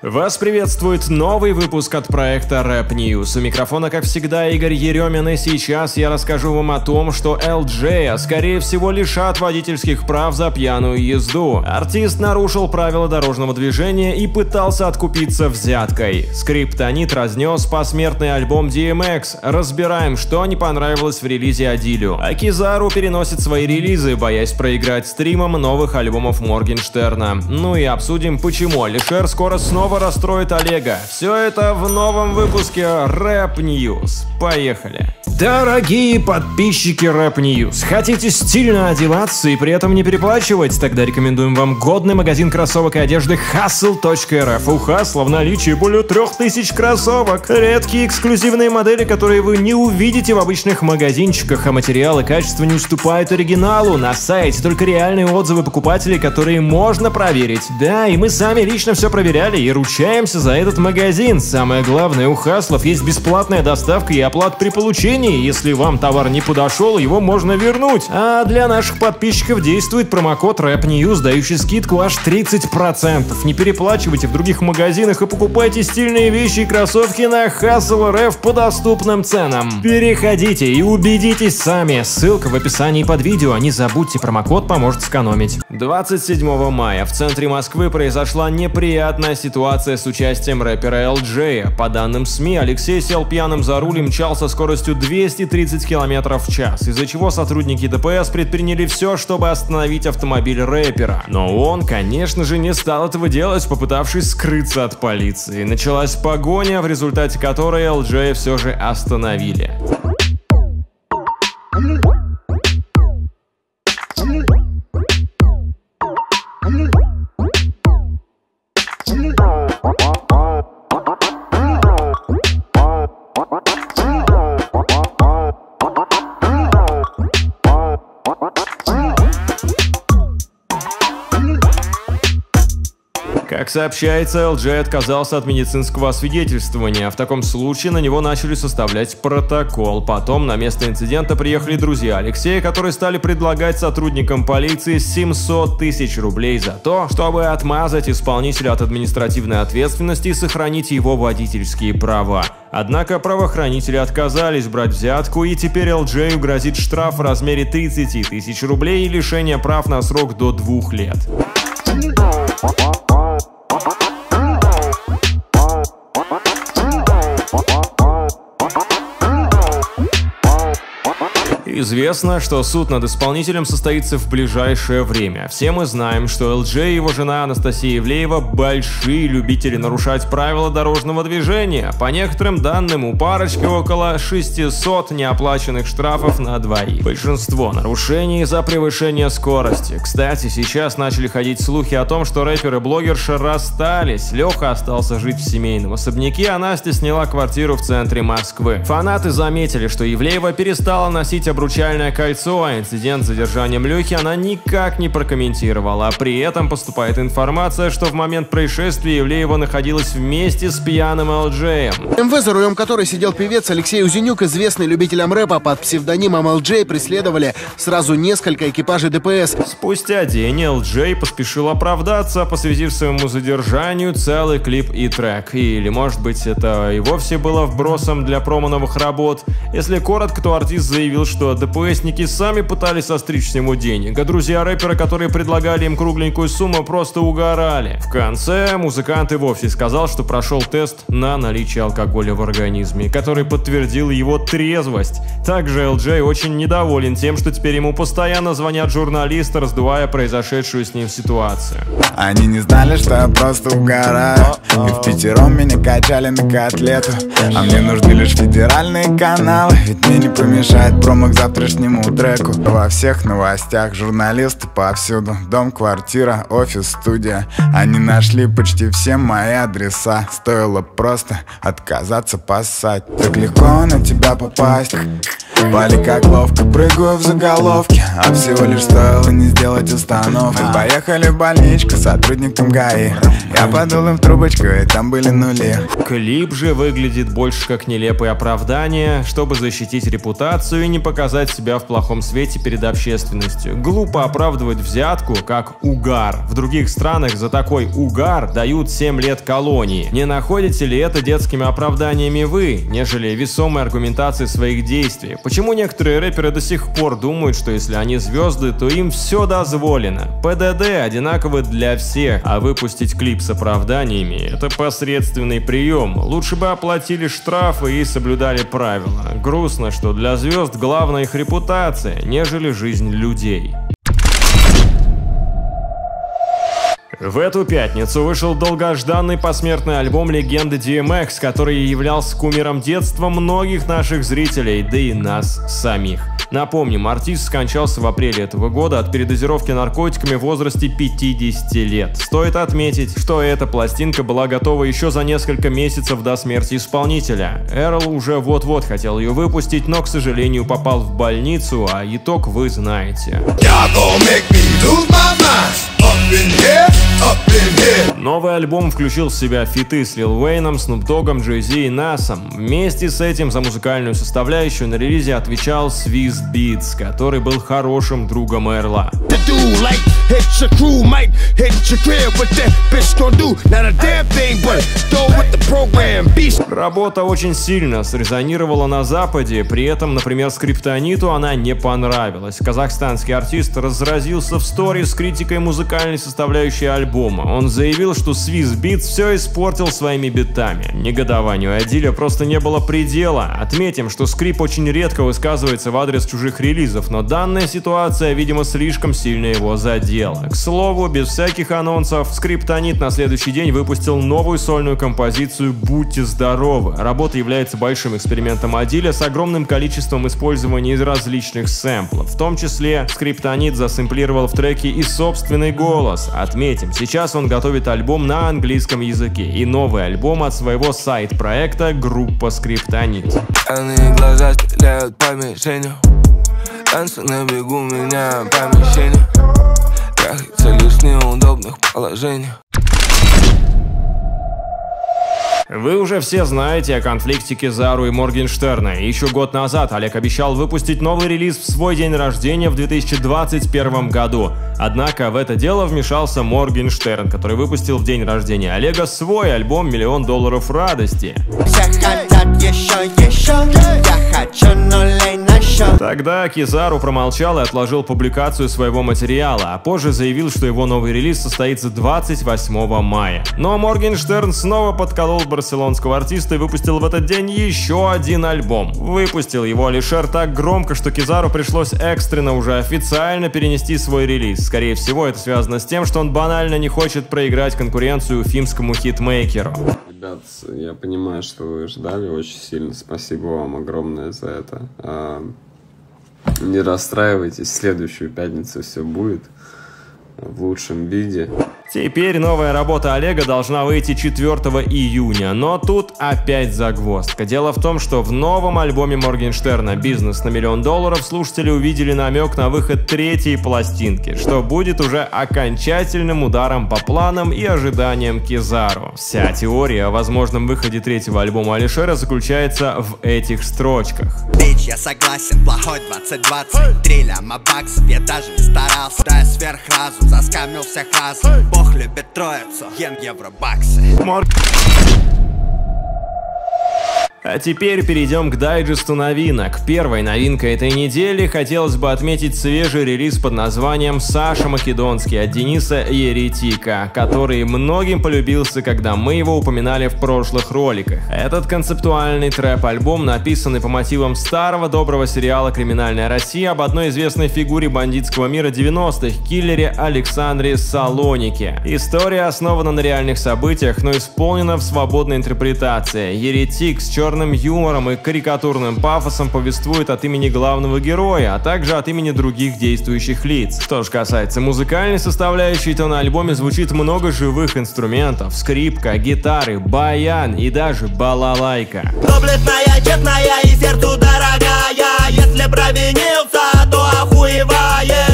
Вас приветствует новый выпуск от проекта Rap News. У микрофона, как всегда, Игорь Еремин, и сейчас я расскажу вам о том, что LJ, скорее всего, лишат водительских прав за пьяную езду. Артист нарушил правила дорожного движения и пытался откупиться взяткой. Скриптонит разнес посмертный альбом DMX. Разбираем, что не понравилось в релизе Адилю. Акизару переносит свои релизы, боясь проиграть стримом новых альбомов Моргенштерна. Ну и обсудим, почему Алишер скоро снова снова расстроит Олега. Все это в новом выпуске Рэп News. Поехали. Дорогие подписчики Рэп News, хотите стильно одеваться и при этом не переплачивать? Тогда рекомендуем вам годный магазин кроссовок и одежды hustle.rf. У Hustle в наличии более 3000 кроссовок. Редкие эксклюзивные модели, которые вы не увидите в обычных магазинчиках, а материалы качества не уступают оригиналу. На сайте только реальные отзывы покупателей, которые можно проверить. Да, и мы сами лично все проверяли и ручаемся за этот магазин. Самое главное, у Хаслов есть бесплатная доставка и оплата при получении. Если вам товар не подошел, его можно вернуть. А для наших подписчиков действует промокод RapNews, дающий скидку аж 30%. Не переплачивайте в других магазинах и покупайте стильные вещи и кроссовки на Hustle RF по доступным ценам. Переходите и убедитесь сами. Ссылка в описании под видео. Не забудьте, промокод поможет сэкономить. 27 мая в центре Москвы произошла неприятная ситуация с участием рэпера LJ. По данным СМИ, Алексей сел пьяным за руль и мчал со скоростью 2 230 км в час, из-за чего сотрудники ДПС предприняли все, чтобы остановить автомобиль рэпера. Но он, конечно же, не стал этого делать, попытавшись скрыться от полиции. Началась погоня, в результате которой LJ все же остановили. Как сообщается, LJ отказался от медицинского освидетельствования. В таком случае на него начали составлять протокол. Потом на место инцидента приехали друзья Алексея, которые стали предлагать сотрудникам полиции 700 тысяч рублей за то, чтобы отмазать исполнителя от административной ответственности и сохранить его водительские права. Однако правоохранители отказались брать взятку, и теперь LJ грозит штраф в размере 30 тысяч рублей и лишение прав на срок до двух лет. Известно, что суд над исполнителем состоится в ближайшее время. Все мы знаем, что ЛДЖ и его жена Анастасия Ивлеева большие любители нарушать правила дорожного движения. По некоторым данным, у парочки около 600 неоплаченных штрафов на двоих. Большинство нарушений за превышение скорости. Кстати, сейчас начали ходить слухи о том, что рэпер и блогерша расстались. Леха остался жить в семейном особняке, а Настя сняла квартиру в центре Москвы. Фанаты заметили, что Ивлеева перестала носить обручение обручальное кольцо, а инцидент с задержанием Лехи она никак не прокомментировала. При этом поступает информация, что в момент происшествия Ивлеева находилась вместе с пьяным ЛДЖем. МВ, за рулем которой сидел певец Алексей Узенюк, известный любителям рэпа под псевдонимом ЛД, преследовали сразу несколько экипажей ДПС. Спустя день ЛД поспешил оправдаться, посвятив своему задержанию целый клип и трек. Или, может быть, это и вовсе было вбросом для промо новых работ. Если коротко, то артист заявил, что ДПСники сами пытались состричь ему денег, а друзья рэпера, которые предлагали им кругленькую сумму, просто угорали. В конце музыкант и вовсе сказал, что прошел тест на наличие алкоголя в организме, который подтвердил его трезвость. Также LJ очень недоволен тем, что теперь ему постоянно звонят журналисты, раздувая произошедшую с ним ситуацию. Они не знали, что я просто угораю И в пятером меня качали на котлету А мне нужны лишь федеральные каналы Ведь мне не помешает промах за завтрашнему треку. Во всех новостях журналисты повсюду. Дом, квартира, офис, студия. Они нашли почти все мои адреса. Стоило просто отказаться поссать. Так легко на тебя попасть Пали как ловко, прыгаю в заголовке А всего лишь стоило не сделать установку Поехали в больничку сотрудникам ГАИ Я подул им в трубочку, и там были нули Клип же выглядит больше как нелепое оправдание, чтобы защитить репутацию и не показать себя в плохом свете перед общественностью. Глупо оправдывать взятку как угар. В других странах за такой угар дают 7 лет колонии. Не находите ли это детскими оправданиями вы, нежели весомой аргументацией своих действий? Почему некоторые рэперы до сих пор думают, что если они звезды, то им все дозволено? ПДД одинаковы для всех, а выпустить клип с оправданиями – это посредственный прием. Лучше бы оплатили штрафы и соблюдали правила. Грустно, что для звезд главная их репутация, нежели жизнь людей. В эту пятницу вышел долгожданный посмертный альбом легенды DMX, который являлся кумиром детства многих наших зрителей, да и нас самих. Напомним, артист скончался в апреле этого года от передозировки наркотиками в возрасте 50 лет. Стоит отметить, что эта пластинка была готова еще за несколько месяцев до смерти исполнителя. Эрл уже вот-вот хотел ее выпустить, но, к сожалению, попал в больницу, а итог вы знаете. Новый альбом включил в себя фиты с Лил Уэйном, Снуп Догом, Джей Зи и Насом. Вместе с этим за музыкальную составляющую на релизе отвечал Свиз Битс, который был хорошим другом Эрла. Работа очень сильно срезонировала на Западе, при этом, например, Скриптониту она не понравилась. Казахстанский артист разразился в стори с критикой музыкальной составляющей альбома. Он заявил, что Swiss Beats все испортил своими битами. Негодованию Адиля просто не было предела. Отметим, что скрип очень редко высказывается в адрес чужих релизов, но данная ситуация, видимо, слишком сильно его задела. К слову, без всяких анонсов, Скриптонит на следующий день выпустил новую сольную композицию «Будьте здоровы». Работа является большим экспериментом Адиля с огромным количеством использования из различных сэмплов. В том числе Скриптонит засэмплировал в треке и собственный голос. Отметим, сейчас он готовит альбом на английском языке и новый альбом от своего сайт-проекта группа Скриптонит. глаза стреляют по мишенью Танцы на бегу меня помещение Трахаться лишь неудобных положениях вы уже все знаете о конфликте Кизару и Моргенштерна. Еще год назад Олег обещал выпустить новый релиз в свой день рождения в 2021 году. Однако в это дело вмешался Моргенштерн, который выпустил в день рождения Олега свой альбом «Миллион долларов радости». Все хотят еще, еще, я хочу на счет. Тогда Кизару промолчал и отложил публикацию своего материала, а позже заявил, что его новый релиз состоится 28 мая. Но Моргенштерн снова подколол барселонского артиста и выпустил в этот день еще один альбом. Выпустил его Алишер так громко, что Кизару пришлось экстренно уже официально перенести свой релиз. Скорее всего, это связано с тем, что он банально не хочет проиграть конкуренцию уфимскому хитмейкеру. Ребят, я понимаю, что вы ждали очень сильно. Спасибо вам огромное за это. Не расстраивайтесь, в следующую пятницу все будет в лучшем виде. Теперь новая работа Олега должна выйти 4 июня, но тут опять загвоздка. Дело в том, что в новом альбоме Моргенштерна «Бизнес на миллион долларов» слушатели увидели намек на выход третьей пластинки, что будет уже окончательным ударом по планам и ожиданиям Кизару. Вся теория о возможном выходе третьего альбома Алишера заключается в этих строчках. Бич, я согласен, плохой 2020 Три баксов, я даже не старался Да я сверхразум, заскамил всех разом Бог любит троицу, ем евробаксы. Мор... А теперь перейдем к дайджесту новинок. Первой новинкой этой недели хотелось бы отметить свежий релиз под названием «Саша Македонский» от Дениса Еретика, который многим полюбился, когда мы его упоминали в прошлых роликах. Этот концептуальный трэп-альбом, написанный по мотивам старого доброго сериала «Криминальная Россия» об одной известной фигуре бандитского мира 90-х, киллере Александре Салонике. История основана на реальных событиях, но исполнена в свободной интерпретации. Еретик с черным черным юмором и карикатурным пафосом повествует от имени главного героя, а также от имени других действующих лиц. Что же касается музыкальной составляющей, то на альбоме звучит много живых инструментов, скрипка, гитары, баян и даже балалайка. Доблестная, честная и сердцу дорогая Если провинился, то охуеваешь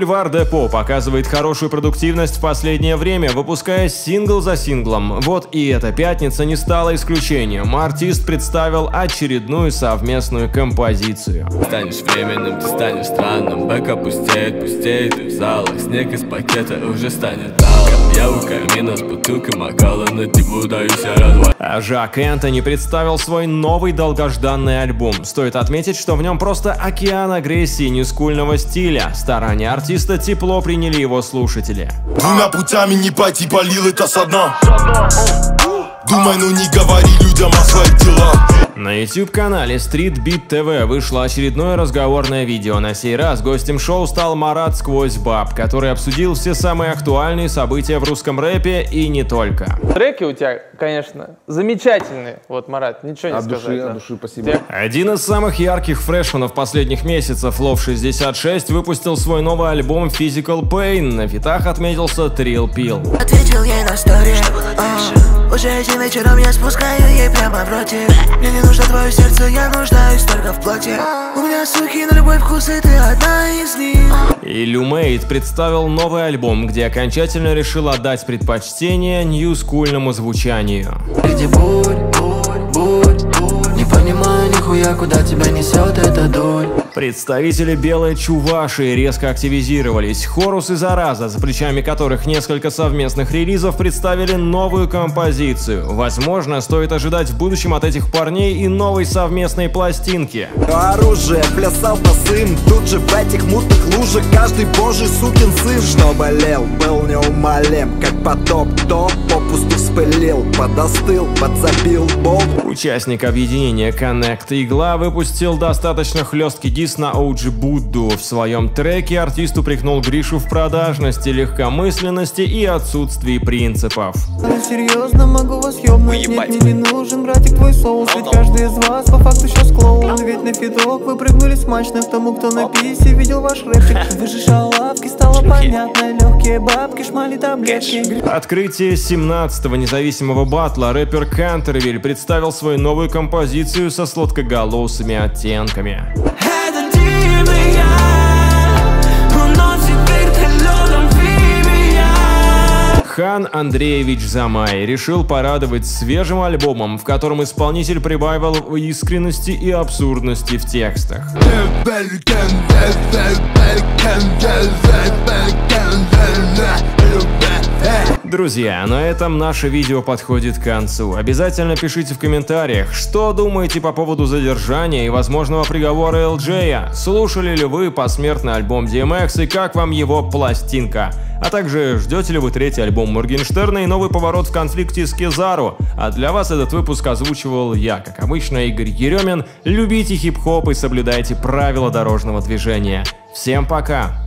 Бульвар Депо показывает хорошую продуктивность в последнее время, выпуская сингл за синглом. Вот и эта пятница не стала исключением. Артист представил очередную совместную композицию. Станешь временным, ты станешь странным Бэк опустеет, пустеет и в залах Снег из пакета уже станет талом Я у камина с бутылкой макала На типу даюсь развал А Жак Энтони представил свой новый долгожданный альбом. Стоит отметить, что в нем просто океан агрессии нескульного стиля. Старания артиста тепло приняли его слушатели. Двумя путями не пойти, полил это со дна Думай, но не говори людям о своих делах На YouTube-канале Street Beat TV вышло очередное разговорное видео. На сей раз гостем шоу стал Марат Сквозь Баб, который обсудил все самые актуальные события в русском рэпе и не только. Треки у тебя, конечно, замечательные. Вот, Марат, ничего не От сказать. души, да. от души, спасибо. Один из самых ярких фрешманов последних месяцев, Love 66, выпустил свой новый альбом Physical Pain. На фитах отметился Trill Pill. Ответил ей на стори а, Уже этим вечером я спускаю ей прямо в роте Мне не нужно твое сердце, я нуждаюсь только в плоти У меня суки на любой вкус, и ты одна из них. И Люмейт представил новый альбом, где окончательно решил отдать предпочтение нью-скульному звучанию. Где бурь, нихуя, куда тебя несет эта дурь Представители Белой Чуваши резко активизировались. Хорус и Зараза, за плечами которых несколько совместных релизов, представили новую композицию. Возможно, стоит ожидать в будущем от этих парней и новой совместной пластинки. Оружие, плясал босым Тут же в этих мутных лужах Каждый божий сукин сын Что болел, был неумолим Как потоп, то попусту вспылил Подостыл, подзабил болт Участник объединения Connect Игла выпустил достаточно хлесткий дис на OG Будду. В своем треке артист упрекнул Гришу в продажности, легкомысленности и отсутствии принципов. Серьезно могу вас ёбнуть, нет, мне не нужен, братик, твой соус Ведь каждый из вас по факту сейчас клоун. Ведь на фидок вы прыгнули смачно к тому, кто на писе видел ваш рэпчик Вы же шалавки, стало понятно Легкие бабки, шмали таблетки. Открытие 17-го независимого батла рэпер Кантервиль представил свою новую композицию со сладкоголосыми оттенками. Это Хан Андреевич Замай решил порадовать свежим альбомом, в котором исполнитель прибавил искренности и абсурдности в текстах. Друзья, на этом наше видео подходит к концу. Обязательно пишите в комментариях, что думаете по поводу задержания и возможного приговора LJ. Слушали ли вы посмертный альбом DMX и как вам его пластинка? А также ждете ли вы третий альбом Моргенштерна и новый поворот в конфликте с Кезару? А для вас этот выпуск озвучивал я, как обычно, Игорь Еремин. Любите хип-хоп и соблюдайте правила дорожного движения. Всем пока!